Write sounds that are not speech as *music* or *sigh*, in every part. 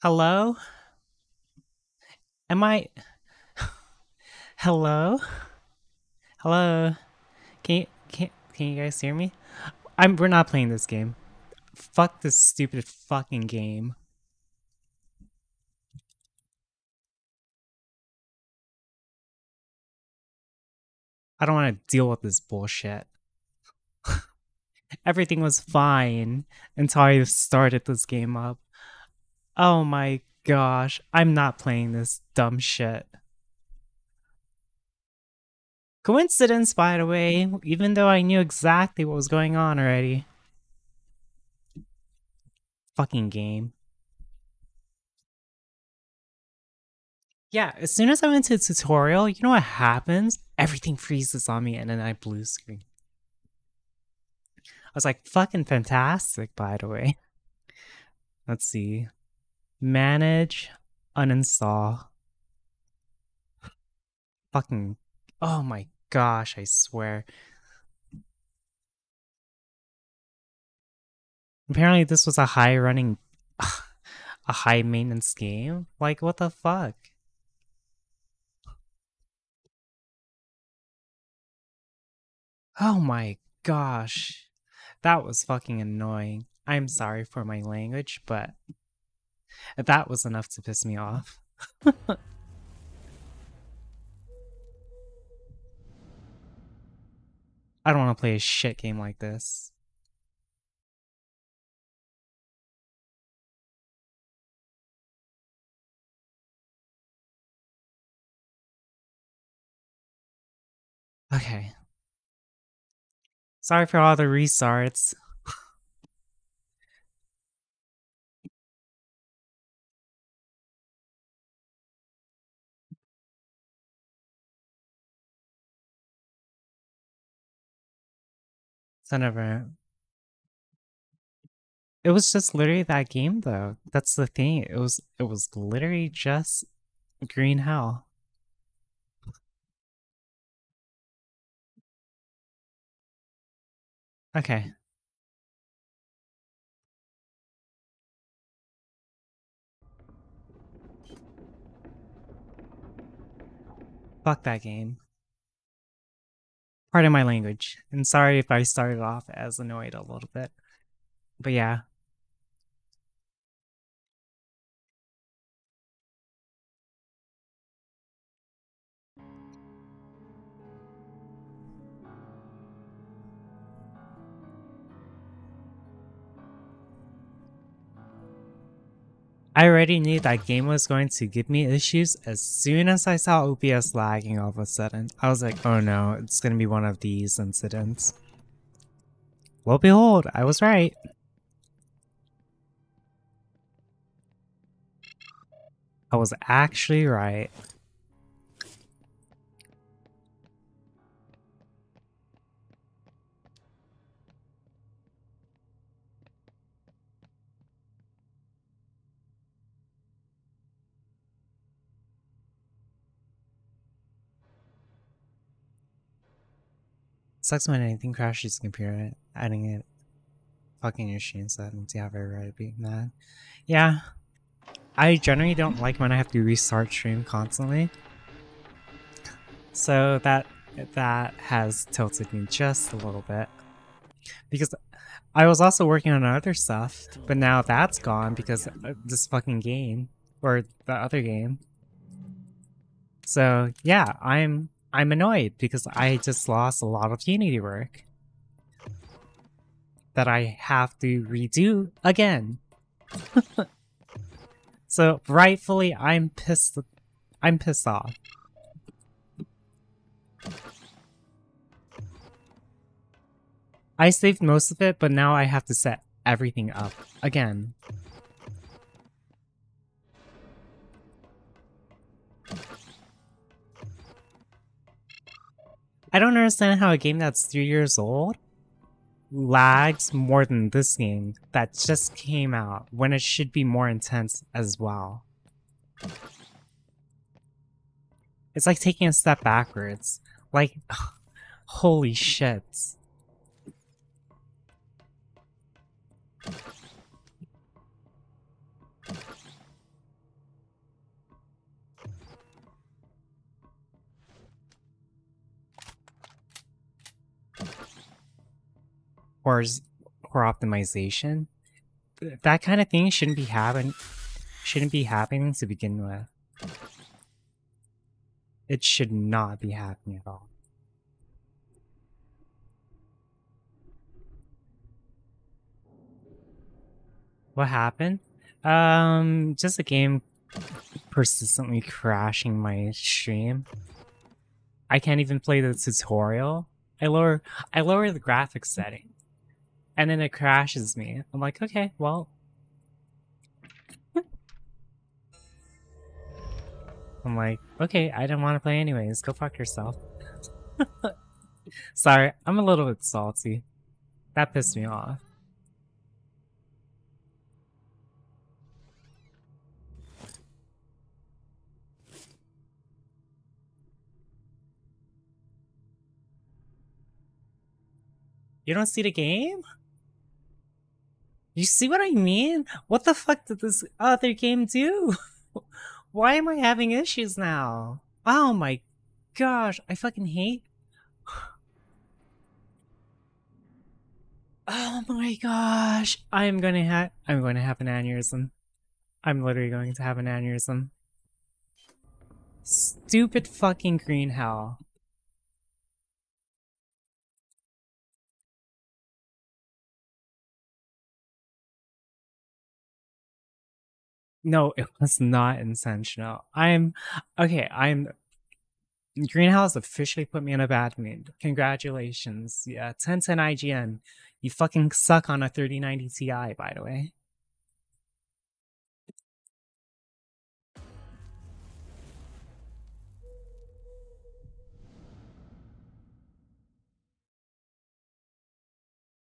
Hello? Am I... *laughs* Hello? Hello? Can you, can, can you guys hear me? I'm, we're not playing this game. Fuck this stupid fucking game. I don't want to deal with this bullshit. *laughs* Everything was fine until I started this game up. Oh my gosh, I'm not playing this dumb shit. Coincidence, by the way, even though I knew exactly what was going on already. Fucking game. Yeah, as soon as I went to the tutorial, you know what happens? Everything freezes on me and then I blue screen. I was like, fucking fantastic, by the way. Let's see. Manage, uninstall. Fucking, oh my gosh, I swear. Apparently this was a high running, *sighs* a high maintenance game? Like, what the fuck? Oh my gosh. That was fucking annoying. I'm sorry for my language, but that was enough to piss me off. *laughs* I don't want to play a shit game like this. Okay. Sorry for all the restarts. Of a... It was just literally that game though. That's the thing. It was it was literally just green hell. Okay. Fuck that game. Pardon my language. And sorry if I started off as annoyed a little bit. But yeah. I already knew that game was going to give me issues as soon as I saw OBS lagging all of a sudden. I was like, oh no, it's to be one of these incidents. Well, behold, I was right. I was actually right. Sucks when anything crashes the computer, adding it fucking machine settings. Yeah, very right, to be mad. Yeah, I generally don't like when I have to restart stream constantly. So that that has tilted me just a little bit. Because I was also working on other stuff, but now that's gone because this fucking game. Or the other game. So yeah, I'm I'm annoyed because I just lost a lot of Unity work that I have to redo again. *laughs* so rightfully, I'm pissed. I'm pissed off. I saved most of it, but now I have to set everything up again. I don't understand how a game that's three years old lags more than this game that just came out when it should be more intense as well. It's like taking a step backwards. Like, *sighs* holy shit. Or or optimization. That kind of thing shouldn't be happen shouldn't be happening to begin with. It should not be happening at all. What happened? Um, just a game persistently crashing my stream. I can't even play the tutorial. I lower I lower the graphics setting. And then it crashes me. I'm like, okay, well. I'm like, okay, I didn't want to play anyways. Go fuck yourself. *laughs* Sorry, I'm a little bit salty. That pissed me off. You don't see the game? You see what I mean? What the fuck did this other game do? *laughs* Why am I having issues now? Oh my gosh, I fucking hate... *sighs* Oh my gosh, I'm gonna have- I'm going to have an aneurysm. I'm literally going to have an aneurysm. Stupid fucking green hell. No, it *laughs* was not intentional. I'm okay. I'm Greenhouse officially put me in a bad mood. Congratulations. Yeah, 1010 IGN. You fucking suck on a 3090 Ti, by the way.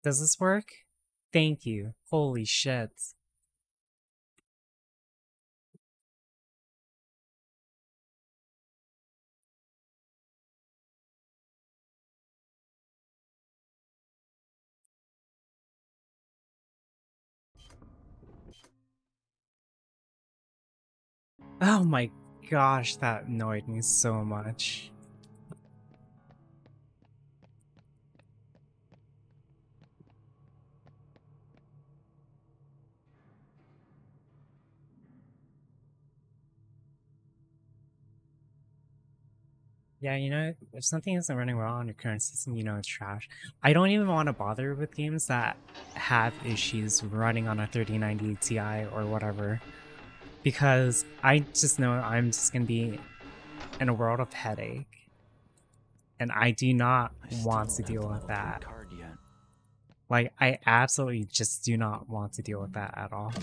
Does this work? Thank you. Holy shit. Oh my gosh, that annoyed me so much. Yeah, you know, if something isn't running well on your current system, you know it's trash. I don't even want to bother with games that have issues running on a 3090 Ti or whatever because I just know I'm just gonna be in a world of headache, and I do not I want to deal with that. Like, I absolutely just do not want to deal with that at all.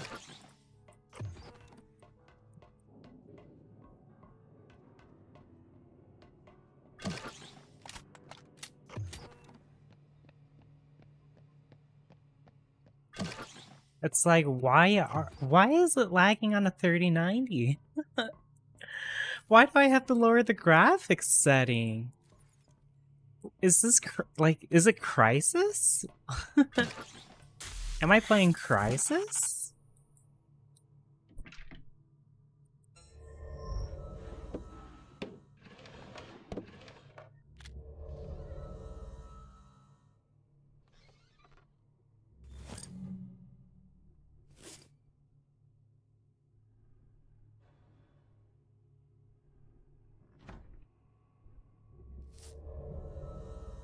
It's like, why are why is it lagging on a 3090? *laughs* why do I have to lower the graphics setting? Is this like, is it Crysis? *laughs* Am I playing Crysis?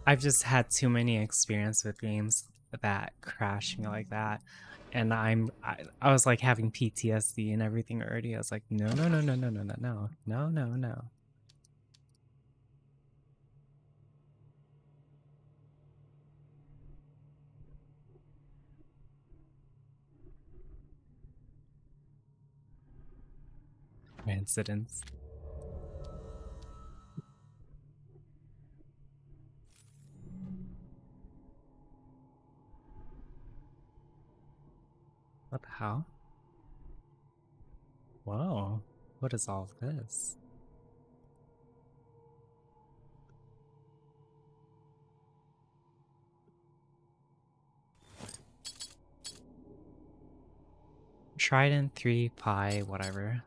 I've just had too many experience with games that crash me like that. And I'm, I, I was like having PTSD and everything already. I was like, no, no, no, no, no, no, no, no, no, no, no. Incidents. Hell? Whoa, what is all this? Trident 3 pi, whatever.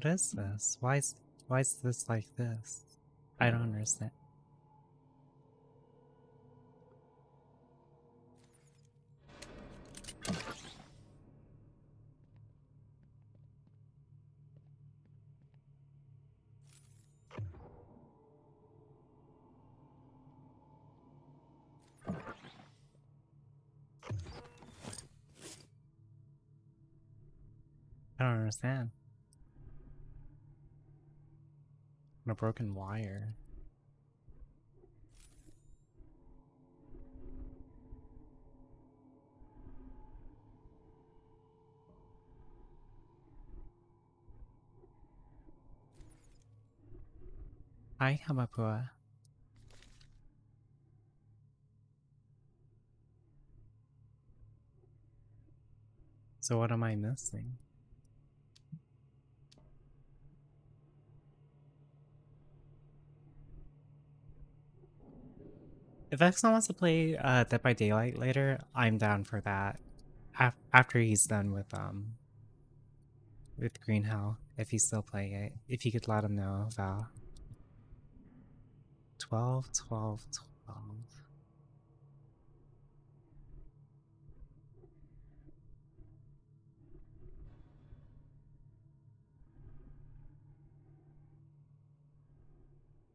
What is this? Why is why is this like this? I don't understand. I don't understand. A broken wire. Hi, Hamapua. So what am I missing? If Exxon wants to play uh, Dead by Daylight later, I'm down for that. Af after he's done with um with Green Hell, if he's still playing it, if you could let him know, Val. 12, 12, 12.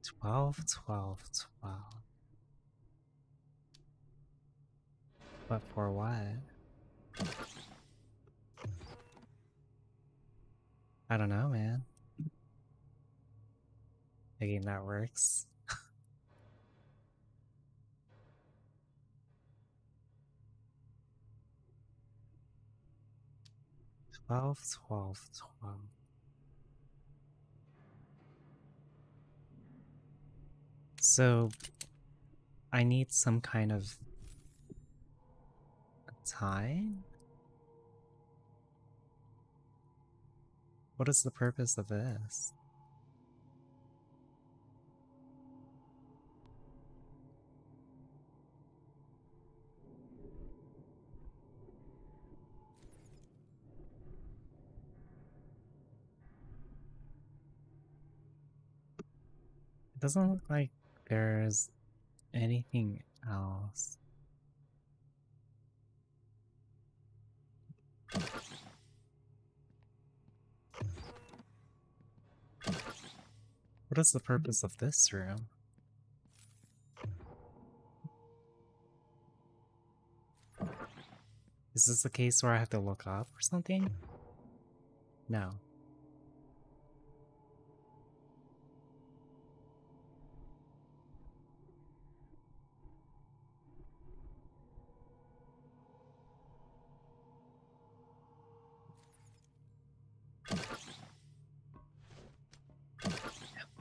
Twelve, twelve, twelve. But for what? I don't know, man. I think that works. *laughs* twelve, twelve, twelve. So, I need some kind of time? What is the purpose of this? It doesn't look like there's anything else. What is the purpose of this room? Is this the case where I have to look up or something? No.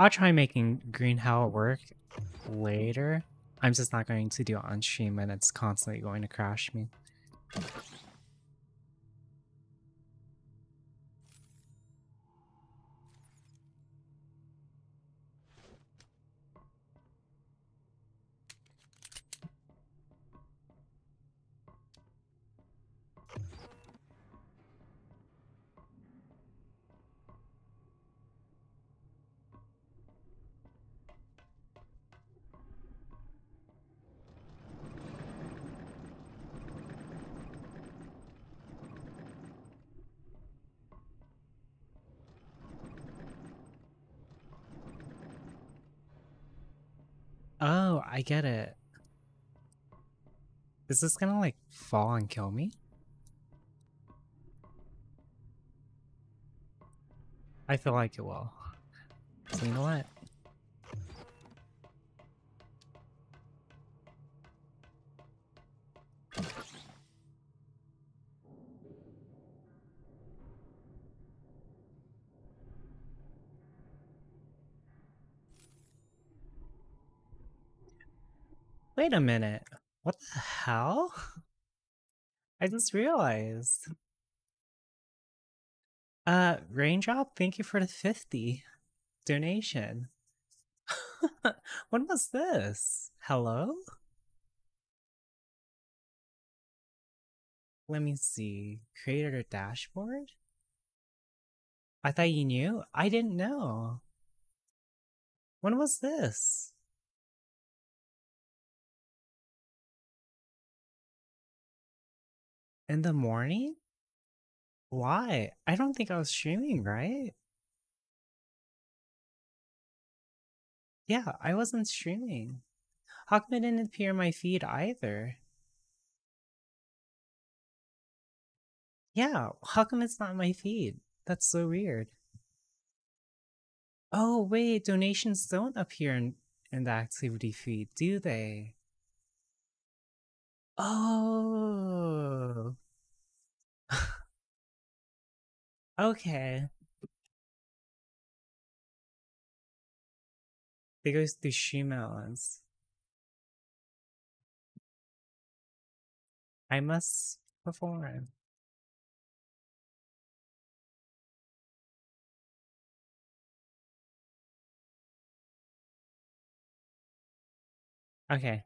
I'll try making Green Hell work later. I'm just not going to do it on stream and it's constantly going to crash me. I get it. Is this gonna like fall and kill me? I feel like it will. So you know what? Wait a minute. What the hell? I just realized. Uh, Raindrop, thank you for the 50 donation. *laughs* what was this? Hello? Let me see. Created a dashboard? I thought you knew? I didn't know. When was this? In the morning? Why? I don't think I was streaming, right? Yeah, I wasn't streaming. How come it didn't appear in my feed either? Yeah, how come it's not my feed? That's so weird. Oh, wait, donations don't appear in, in the activity feed, do they? Oh. Okay. It goes to Shimelons. I must perform. Okay.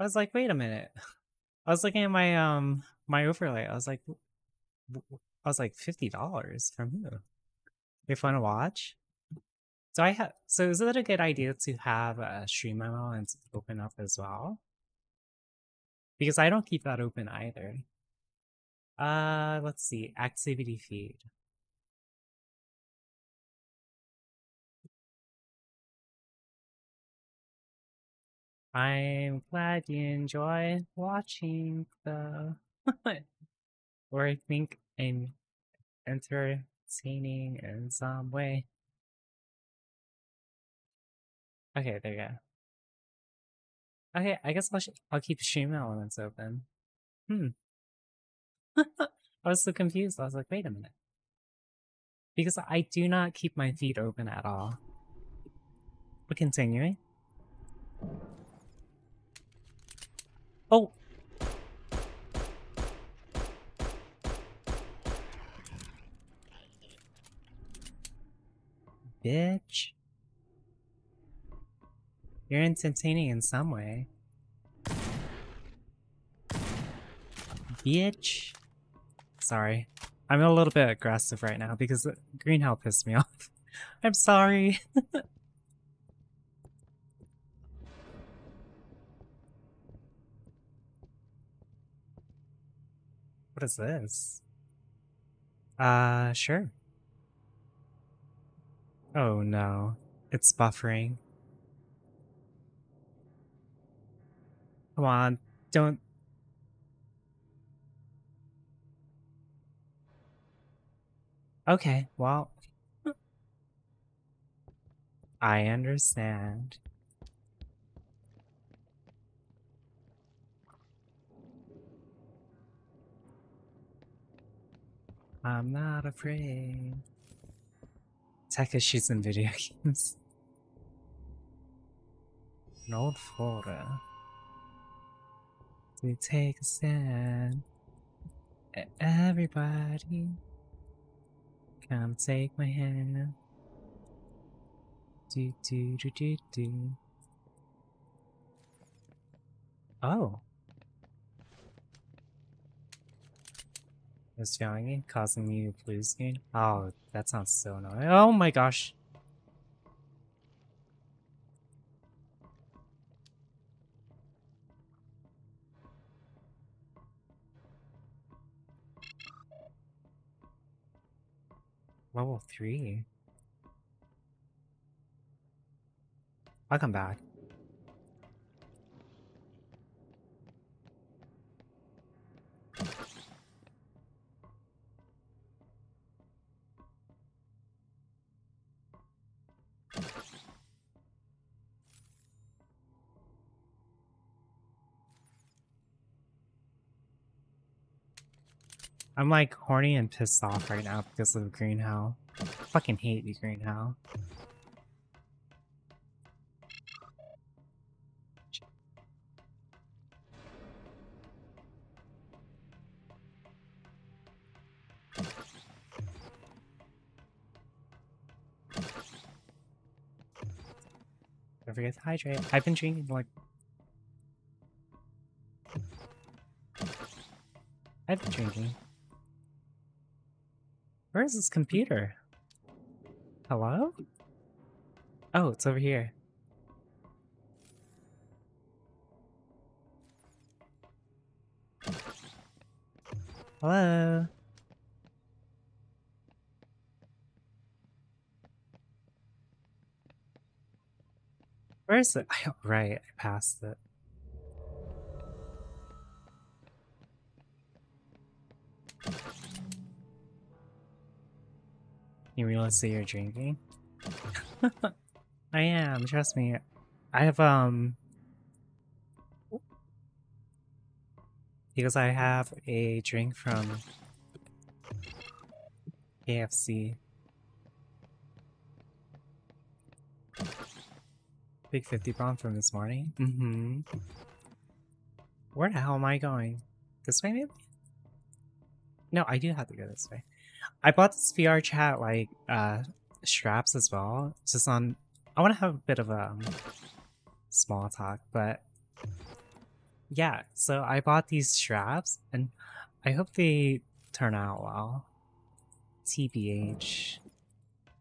I was like, wait a minute. I was looking at my um my overlay. I was like, I was like fifty dollars from who? If want to watch. So I have. So is it a good idea to have a stream memo and open up as well? Because I don't keep that open either. Uh, let's see. Activity feed. I'm glad you enjoy watching the *laughs* or I think I'm entertaining in some way. Okay, there you go. Okay, I guess I'll, I'll keep the StreamElements open. Hmm. *laughs* I was so confused. I was like, wait a minute. Because I do not keep my feet open at all. But continuing. Oh! Bitch. You're entertaining in some way. Bitch. Sorry. I'm a little bit aggressive right now because green hell pissed me *laughs* off. I'm sorry. *laughs* What is this? Uh, sure. Oh no, it's buffering. Come on, don't... Okay, well... I understand. I'm not afraid. Takeshi's in video *laughs* games. An old photo. We take a stand. Everybody, come take my hand. Do do do do do. Oh. Is yawning causing you to lose game? Oh, that sounds so annoying. Oh my gosh. Level 3? I'll come back. I'm like horny and pissed off right now because of Green Hell. I fucking hate you, Green Hell. Don't forget to hydrate. I've been drinking like I've been drinking. Where's this computer? Hello? Oh, it's over here. Hello? Where is it? I, *laughs* right, I passed it. You realize that you're drinking? *laughs* I am, trust me. I have, um... Because I have a drink from KFC. Big 50 bomb from this morning? Mm-hmm. Where the hell am I going? This way, maybe? No, I do have to go this way. I bought this VR chat, like, uh, straps as well. Just on... I want to have a bit of a um, small talk, but... Yeah, so I bought these straps, and I hope they turn out well. TBH.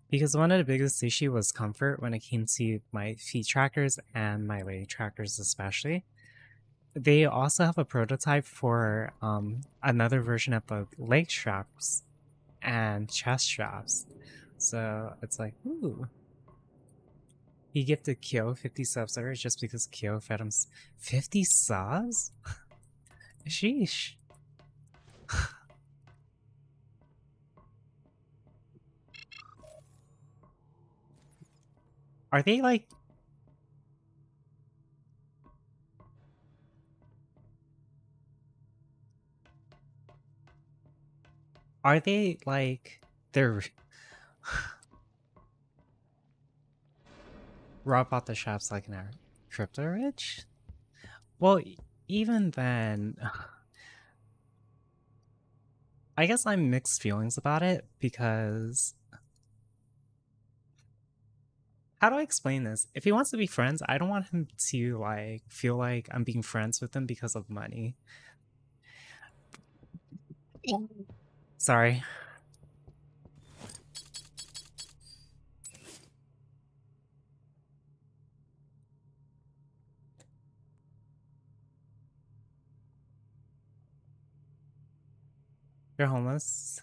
Because one of the biggest issues was comfort when it came to my feet trackers and my leg trackers especially. They also have a prototype for um, another version of the leg straps and chest straps. So it's like, ooh. He gifted Kyo 50 subs or just because Kyo fed him 50 subs? *laughs* Sheesh. *laughs* Are they like... Are they like... They're... *sighs* Rob bought the shops like an crypto rich? Well, even then... *sighs* I guess I'm mixed feelings about it because how do I explain this? If he wants to be friends, I don't want him to like feel like I'm being friends with him because of money. Sorry. They're homeless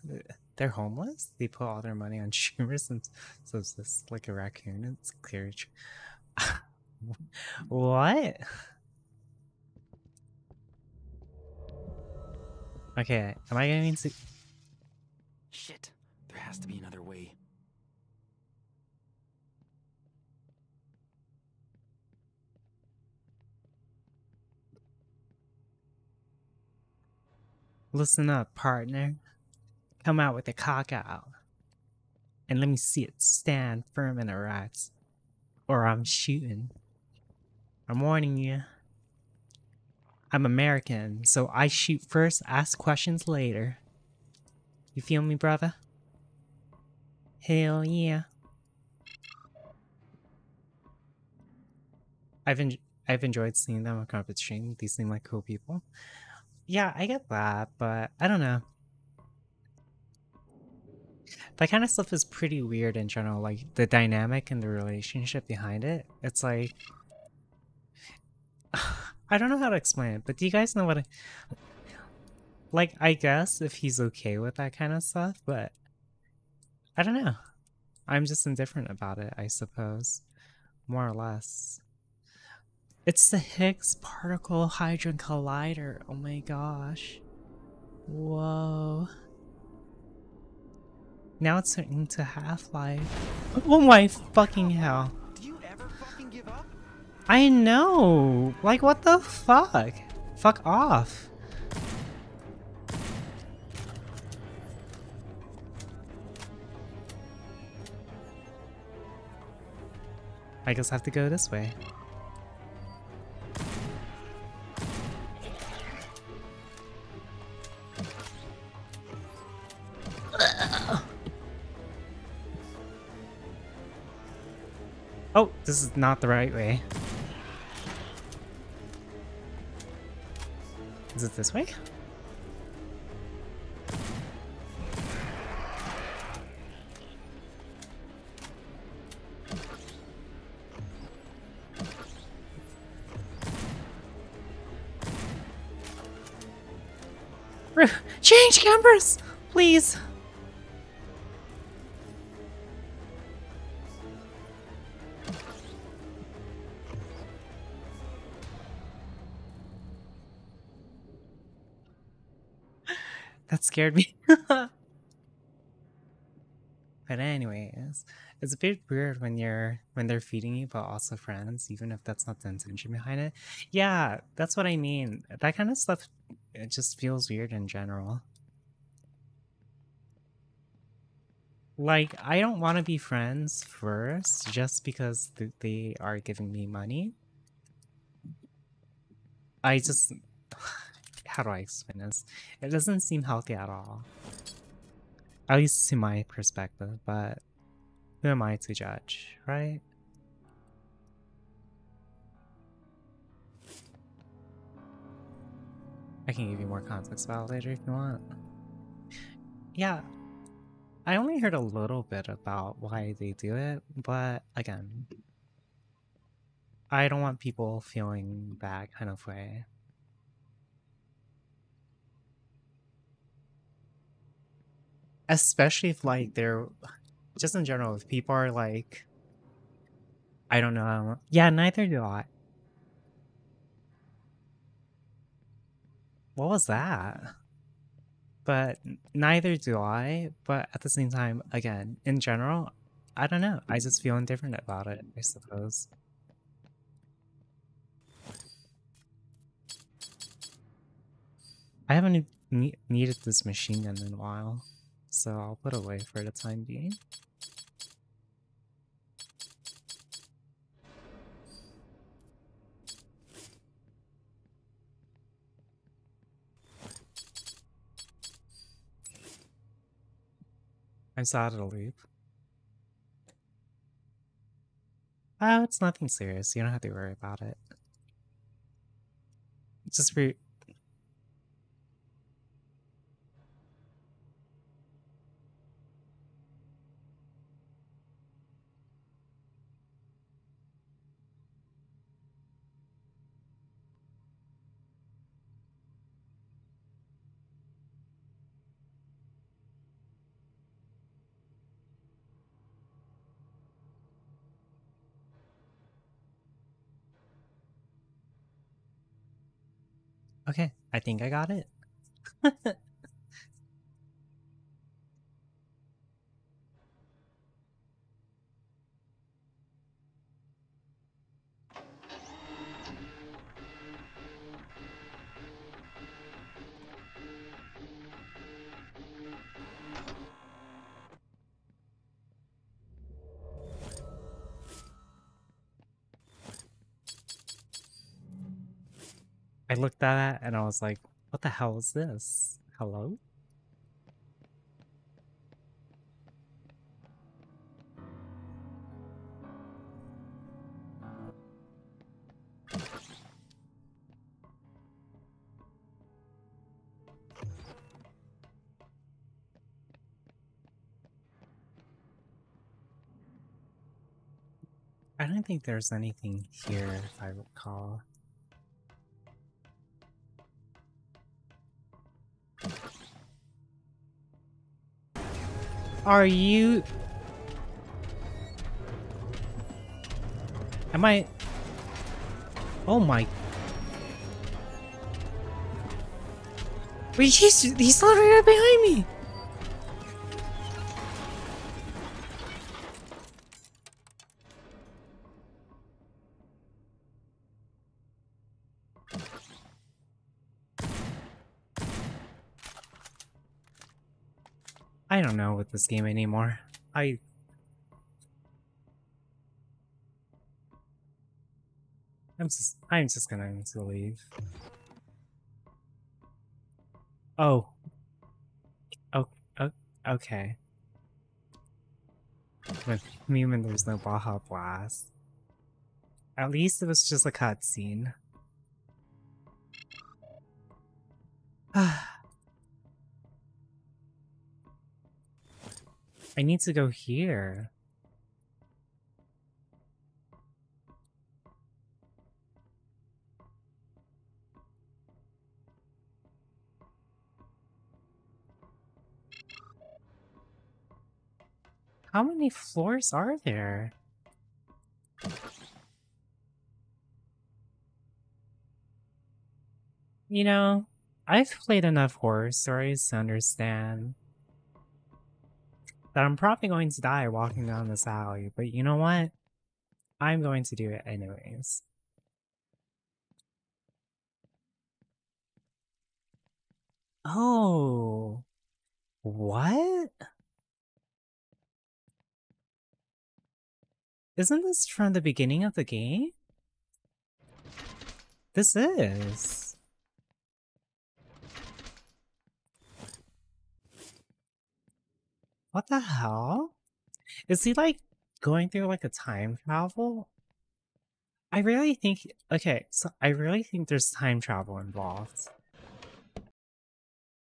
they're homeless? They put all their money on *laughs* streamers and so it's this like a raccoon? It's clear. *laughs* what? Okay, am I going to... Shit, there has to be another way. Listen up, partner. Come out with a cock out. And let me see it stand firm in the rocks. Or I'm shooting. I'm warning you. I'm American, so I shoot first, ask questions later. You feel me, brother? Hell yeah. I've en I've enjoyed seeing them on Carpet Stream. These seem like cool people. Yeah, I get that, but I don't know that kind of stuff is pretty weird in general. Like the dynamic and the relationship behind it. It's like *sighs* I don't know how to explain it, but do you guys know what I like I guess if he's okay with that kind of stuff, but I don't know. I'm just indifferent about it, I suppose. More or less. It's the Higgs Particle Hadron Collider. Oh my gosh. Whoa. Now it's turning to Half-Life. Oh my fucking hell. Do you ever fucking give up? I know! Like, what the fuck? Fuck off. I guess I have to go this way. Oh, this is not the right way. Is it this way? Change cameras! Please! *laughs* that scared me. *laughs* but anyways, it's a bit weird when you're when they're feeding you but also friends, even if that's not the intention behind it. Yeah, that's what I mean. That kind of stuff it just feels weird in general. Like, I don't want to be friends first just because th they are giving me money. I just... *sighs* How do I explain this? It doesn't seem healthy at all. At least to my perspective, but who am I to judge, right? I can give you more context about it later if you want. Yeah, I only heard a little bit about why they do it, but again, I don't want people feeling that kind of way. Especially if like they're just in general, if people are like I don't know. Yeah, neither do I. What was that? But neither do I. But at the same time, again, in general, I don't know. I just feel indifferent about it, I suppose. I haven't ne needed this machine gun in a while, so I'll put away for the time being. I'm sad it'll leave. Oh, it's nothing serious. You don't have to worry about it. Just re- Okay, I think I got it. *laughs* I looked at it and I was like, what the hell is this? Hello? I don't think there's anything here, if I recall. Are you... Am I... Oh my... Wait, he's, he's literally right behind me! I don't know with this game anymore. I... I'm just, I'm just gonna to leave. Oh. Oh, oh okay. With me when there's no Baja Blast. At least it was just a cutscene. *sighs* Ah. I need to go here. How many floors are there? You know, I've played enough horror stories to understand that I'm probably going to die walking down this alley, but you know what? I'm going to do it anyways. Oh. What? Isn't this from the beginning of the game? This is. What the hell? Is he like going through like a time travel? I really think okay, so I really think there's time travel involved.